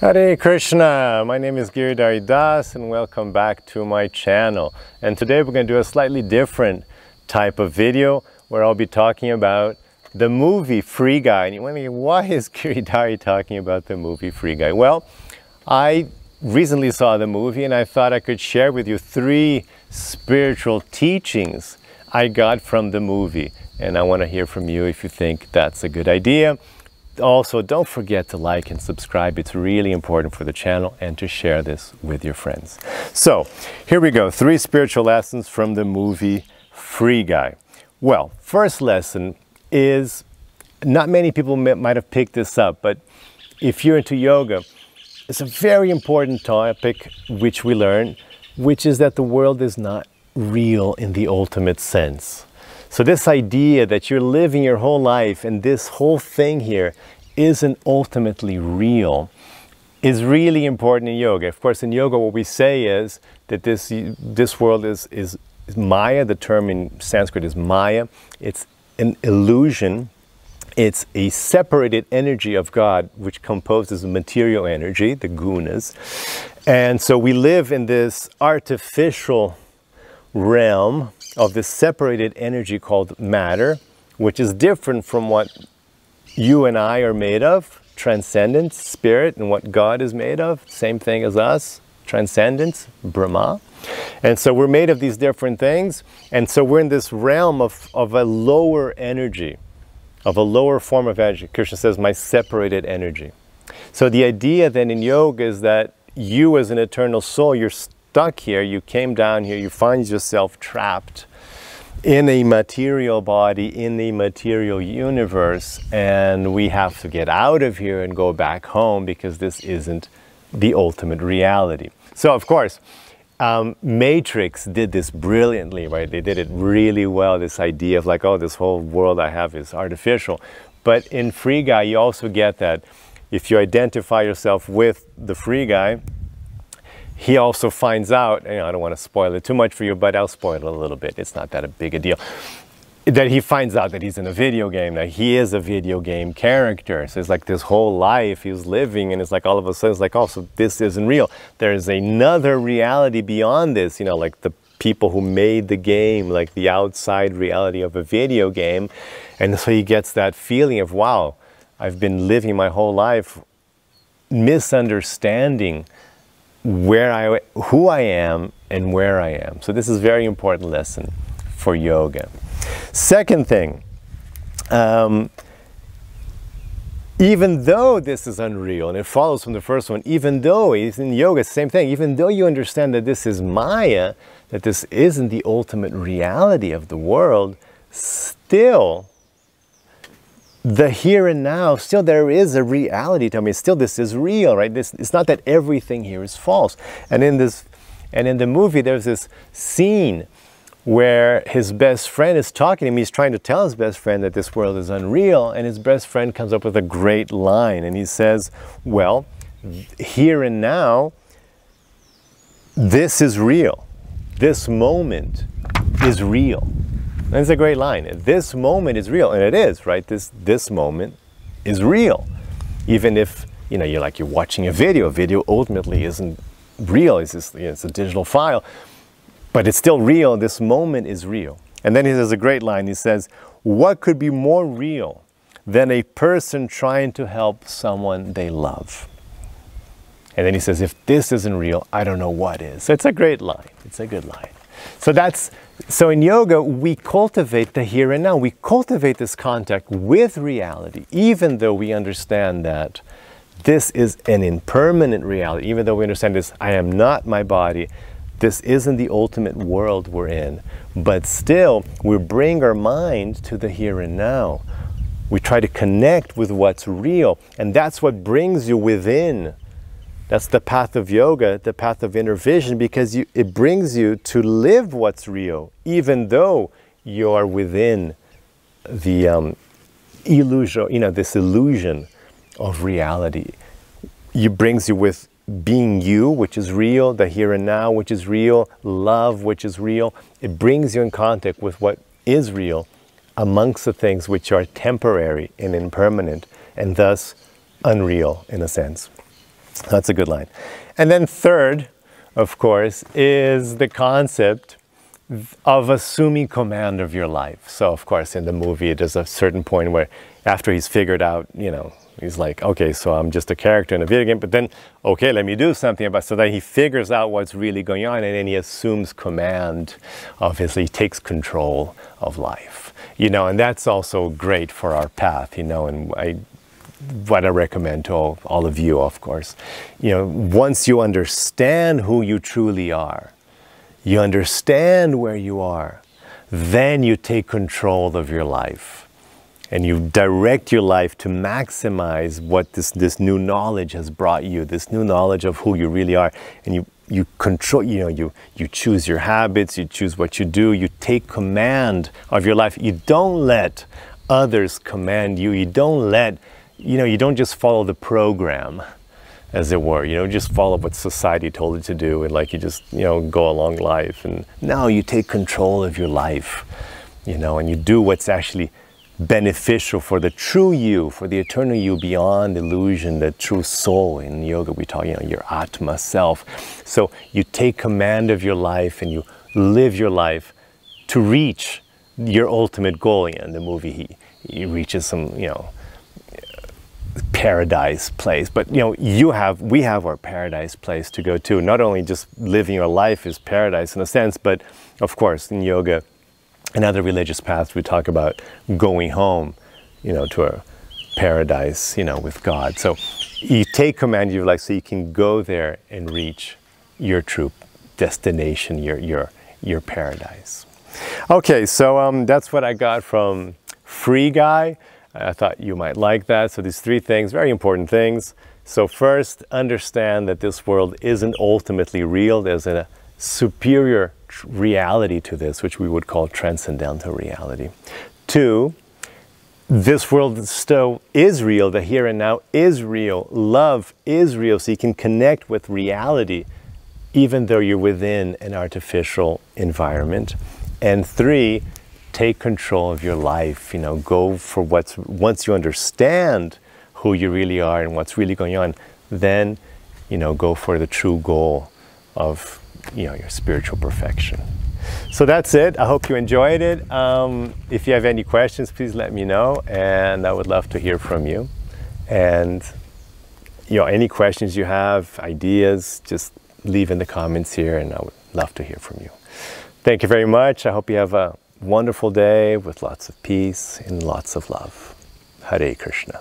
Hare Krishna! My name is Giridhari Das and welcome back to my channel. And today we're going to do a slightly different type of video where I'll be talking about the movie Free Guy. And you're wondering, why is Giridhari talking about the movie Free Guy? Well, I recently saw the movie and I thought I could share with you three spiritual teachings I got from the movie. And I want to hear from you if you think that's a good idea. Also, don't forget to like and subscribe. It's really important for the channel and to share this with your friends. So, here we go. Three spiritual lessons from the movie Free Guy. Well, first lesson is not many people might have picked this up, but if you're into yoga, it's a very important topic which we learn, which is that the world is not real in the ultimate sense. So, this idea that you're living your whole life and this whole thing here isn't ultimately real is really important in yoga. Of course, in yoga, what we say is that this, this world is, is, Maya. The term in Sanskrit is Maya. It's an illusion. It's a separated energy of God, which composes material energy, the gunas. And so we live in this artificial realm of this separated energy called matter, which is different from what you and I are made of, transcendence, spirit, and what God is made of, same thing as us, transcendence, Brahman. And so we're made of these different things, and so we're in this realm of, of a lower energy, of a lower form of energy. Krishna says, my separated energy. So the idea then in yoga is that you as an eternal soul, you're stuck here, you came down here, you find yourself trapped in a material body, in the material universe, and we have to get out of here and go back home because this isn't the ultimate reality. So, of course, um, Matrix did this brilliantly, right? They did it really well. This idea of like, oh, this whole world I have is artificial. But in Free Guy, you also get that if you identify yourself with the Free Guy, he also finds out, know, I don't want to spoil it too much for you, but I'll spoil it a little bit. It's not that a big a deal. That he finds out that he's in a video game, that he is a video game character. So it's like this whole life he's living, and it's like all of a sudden it's like, oh, so this isn't real. There's another reality beyond this, you know, like the people who made the game, like the outside reality of a video game. And so he gets that feeling of, wow, I've been living my whole life misunderstanding where I, who I am and where I am. So this is very important lesson for yoga. Second thing, um, even though this is unreal, and it follows from the first one, even though it's in yoga, same thing, even though you understand that this is Maya, that this isn't the ultimate reality of the world, still the here and now, still there is a reality to me. Still, this is real, right? This it's not that everything here is false. And in this, and in the movie, there's this scene where his best friend is talking to him. He's trying to tell his best friend that this world is unreal, and his best friend comes up with a great line, and he says, "Well, here and now, this is real. This moment is real." And it's a great line. This moment is real, and it is, right? This this moment is real. Even if you know you're like you're watching a video. A video ultimately isn't real. It's just you know, it's a digital file, but it's still real. This moment is real. And then he says a great line. He says, "What could be more real than a person trying to help someone they love?" And then he says, "If this isn't real, I don't know what is." So it's a great line. It's a good line. So that's so in yoga we cultivate the here and now. We cultivate this contact with reality, even though we understand that this is an impermanent reality. Even though we understand this, I am not my body. This isn't the ultimate world we're in. But still, we bring our mind to the here and now. We try to connect with what's real, and that's what brings you within that's the path of yoga, the path of inner vision, because you, it brings you to live what's real, even though you are within the um, illusion, you know, this illusion of reality. It brings you with being you, which is real, the here and now, which is real, love, which is real. It brings you in contact with what is real amongst the things which are temporary and impermanent and thus unreal in a sense. That's a good line. And then third, of course, is the concept of assuming command of your life. So, of course, in the movie, there's a certain point where after he's figured out, you know, he's like, okay, so I'm just a character in a video game, but then, okay, let me do something about so that he figures out what's really going on and then he assumes command. Obviously, he takes control of life, you know, and that's also great for our path, you know, and I what I recommend to all, all of you, of course. You know, once you understand who you truly are, you understand where you are, then you take control of your life and you direct your life to maximize what this, this new knowledge has brought you, this new knowledge of who you really are. And you, you control, you know, you, you choose your habits, you choose what you do, you take command of your life. You don't let others command you. You don't let, you know, you don't just follow the program as it were. You know, just follow what society told you to do and like you just, you know, go along life. And now you take control of your life, you know, and you do what's actually beneficial for the true you, for the eternal you beyond illusion, the true soul. In yoga, we talk, you know, your Atma self. So you take command of your life and you live your life to reach your ultimate goal. In the movie, he, he reaches some, you know, paradise place. But you know you have we have our paradise place to go to. Not only just living your life is paradise in a sense but of course in yoga and other religious paths we talk about going home you know to a paradise you know with god. So you take command of your life so you can go there and reach your true destination your your your paradise. Okay so um, that's what i got from free guy I thought you might like that. So these three things, very important things. So first, understand that this world isn't ultimately real. There's a superior reality to this, which we would call transcendental reality. Two, this world still is real. The here and now is real. Love is real. So you can connect with reality even though you're within an artificial environment. And three, take control of your life, you know, go for what's, once you understand who you really are and what's really going on, then, you know, go for the true goal of, you know, your spiritual perfection. So that's it. I hope you enjoyed it. Um, if you have any questions, please let me know, and I would love to hear from you. And you know, any questions you have, ideas, just leave in the comments here, and I would love to hear from you. Thank you very much. I hope you have a wonderful day with lots of peace and lots of love. Hare Krishna.